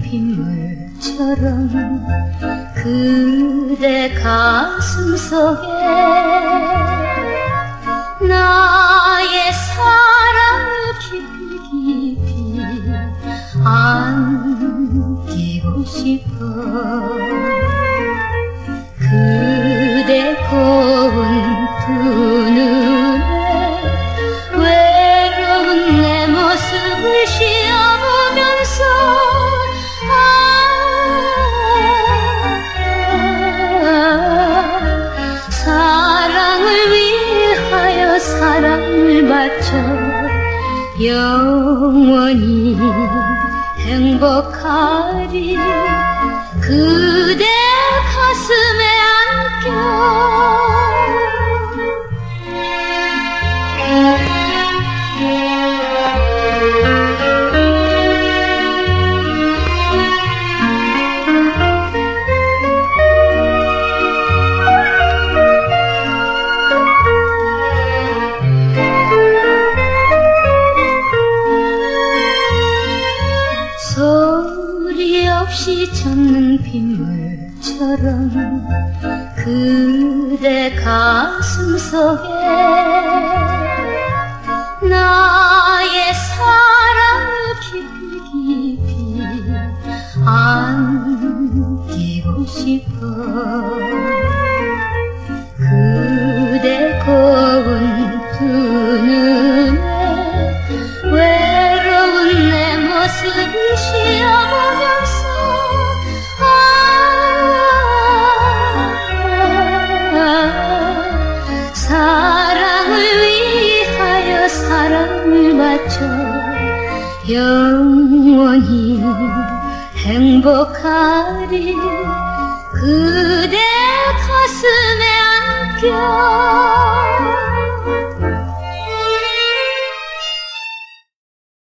빗물처럼 그대 가슴 속에 나의 사랑을 깊이 깊이 안기고 싶어. 그대 고운 두 영원히 행복하리 그대 없이 젖는 빗물처럼 그대 가슴 속에 나의 사랑을 깊이 깊이 안기고 싶어 사랑을 바쳐 영원히 행복하리. 그대 가슴에 안겨